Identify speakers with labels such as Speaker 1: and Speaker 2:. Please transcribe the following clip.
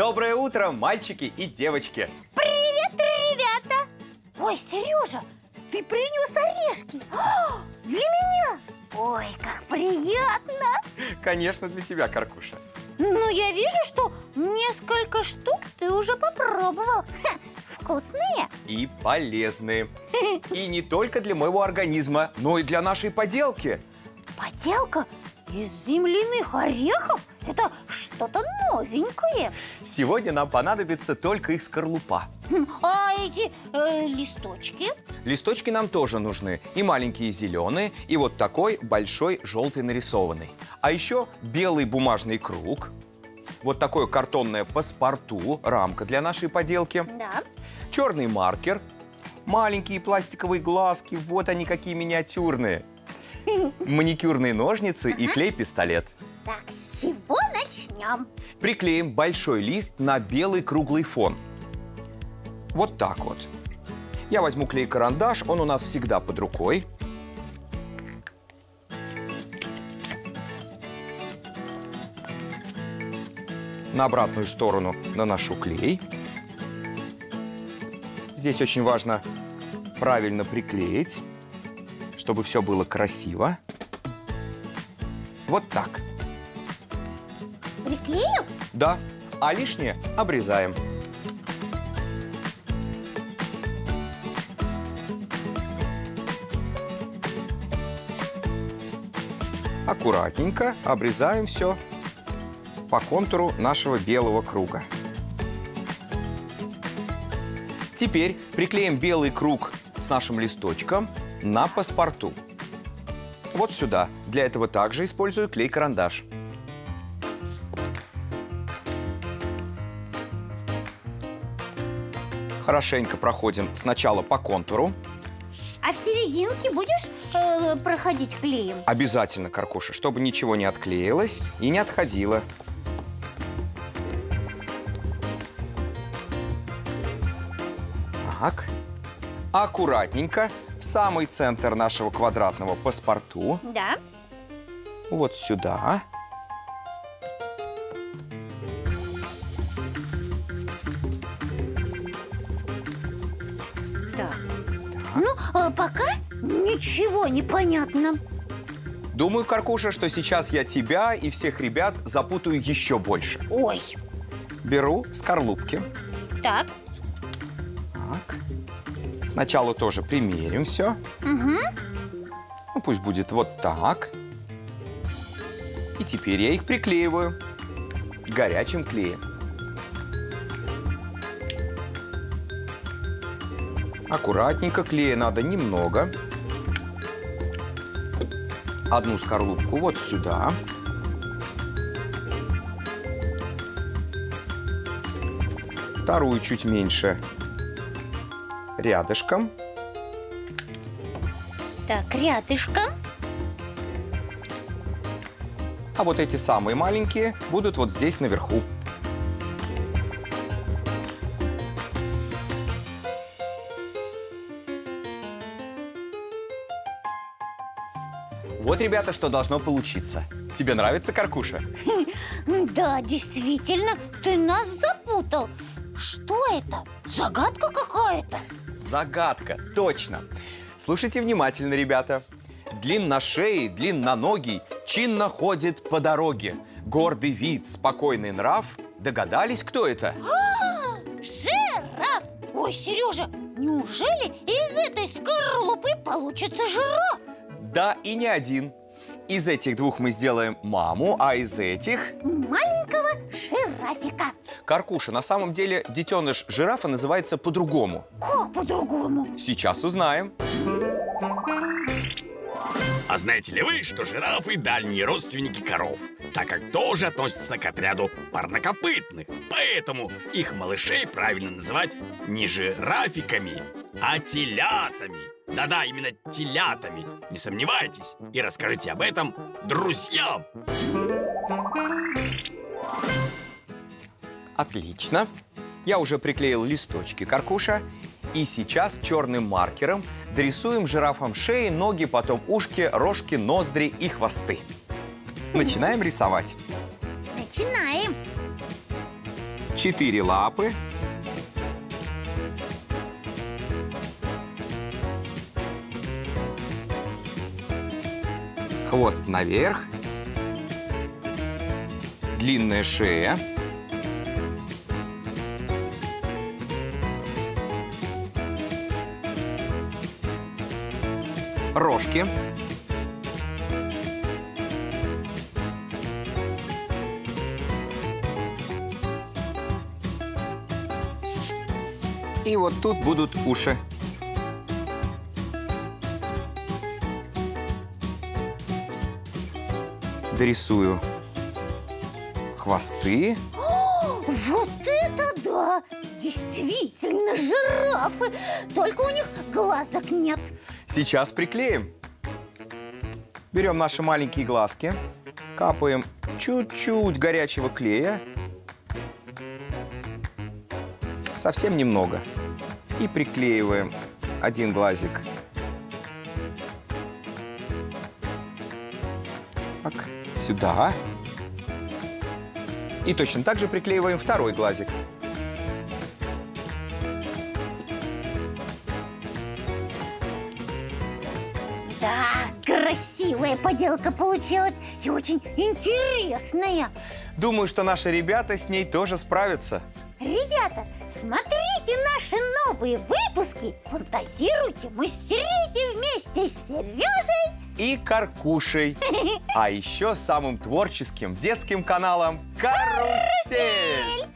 Speaker 1: Доброе утро, мальчики и девочки!
Speaker 2: Привет, ребята! Ой, Сережа, ты принес орешки О, Для меня! Ой, как приятно!
Speaker 1: Конечно, для тебя, Каркуша.
Speaker 2: Ну, я вижу, что несколько штук ты уже попробовал Ха, Вкусные?
Speaker 1: И полезные. И не только для моего организма, но и для нашей поделки.
Speaker 2: Поделка из земляных орехов? Это что-то новенькое
Speaker 1: Сегодня нам понадобится только их скорлупа.
Speaker 2: Хм, А эти э, листочки?
Speaker 1: Листочки нам тоже нужны. И маленькие зеленые, и вот такой большой желтый нарисованный. А еще белый бумажный круг. Вот такое картонное паспорту, рамка для нашей поделки.
Speaker 2: Да
Speaker 1: Черный маркер. Маленькие пластиковые глазки, вот они какие миниатюрные. Маникюрные ножницы и клей-пистолет.
Speaker 2: Так, с чего начнем?
Speaker 1: Приклеим большой лист на белый круглый фон. Вот так вот. Я возьму клей-карандаш, он у нас всегда под рукой. На обратную сторону наношу клей. Здесь очень важно правильно приклеить, чтобы все было красиво. Вот так.
Speaker 2: Приклеил?
Speaker 1: Да, а лишнее обрезаем. Аккуратненько обрезаем все по контуру нашего белого круга. Теперь приклеим белый круг с нашим листочком на паспорту. Вот сюда. Для этого также использую клей-карандаш. Хорошенько проходим сначала по контуру.
Speaker 2: А в серединке будешь э, проходить клеем?
Speaker 1: Обязательно, Каркуша, чтобы ничего не отклеилось и не отходило. Так. Аккуратненько в самый центр нашего квадратного паспорту.
Speaker 2: Да.
Speaker 1: Вот сюда.
Speaker 2: Так. Ну, а пока ничего не понятно.
Speaker 1: Думаю, Каркуша, что сейчас я тебя и всех ребят запутаю еще больше.
Speaker 2: Ой.
Speaker 1: Беру скорлупки.
Speaker 2: Так.
Speaker 1: Так. Сначала тоже примерим все.
Speaker 2: Угу.
Speaker 1: Ну, пусть будет вот так. И теперь я их приклеиваю горячим клеем. Аккуратненько, клея надо немного. Одну скорлупку вот сюда. Вторую чуть меньше рядышком.
Speaker 2: Так, рядышком.
Speaker 1: А вот эти самые маленькие будут вот здесь наверху. Вот, ребята, что должно получиться. Тебе нравится, Каркуша?
Speaker 2: Да, действительно, ты нас запутал. Что это? Загадка какая-то?
Speaker 1: Загадка, точно. Слушайте внимательно, ребята. Длинношеий, длинноногий, чинно ходит по дороге. Гордый вид, спокойный нрав. Догадались, кто это?
Speaker 2: Жираф! Ой, Сережа, неужели из этой скорлупы получится жираф?
Speaker 1: Да, и не один. Из этих двух мы сделаем маму, а из этих...
Speaker 2: Маленького жирафика.
Speaker 1: Каркуша, на самом деле детеныш жирафа называется по-другому.
Speaker 2: Как по-другому?
Speaker 1: Сейчас узнаем.
Speaker 3: А знаете ли вы, что жирафы – дальние родственники коров, так как тоже относятся к отряду парнокопытных. Поэтому их малышей правильно называть не жирафиками, а телятами. Да-да, именно телятами. Не сомневайтесь и расскажите об этом друзьям.
Speaker 1: Отлично. Я уже приклеил листочки каркуша. И сейчас черным маркером дорисуем жирафам шеи, ноги, потом ушки, рожки, ноздри и хвосты. Начинаем рисовать.
Speaker 2: Начинаем.
Speaker 1: четыре лапы. Хвост наверх. Длинная шея. Рожки. И вот тут будут уши. Дорисую хвосты.
Speaker 2: Вот это да! Действительно, жирафы! Только у них глазок нет.
Speaker 1: Сейчас приклеим. Берем наши маленькие глазки, капаем чуть-чуть горячего клея, совсем немного, и приклеиваем один глазик. Так, сюда. И точно так же приклеиваем второй глазик.
Speaker 2: Да, красивая поделка получилась и очень интересная.
Speaker 1: Думаю, что наши ребята с ней тоже справятся.
Speaker 2: Ребята, смотрите наши новые выпуски, фантазируйте, мастерите вместе с Сережей.
Speaker 1: И Каркушей. А еще самым творческим детским каналом «Карусель».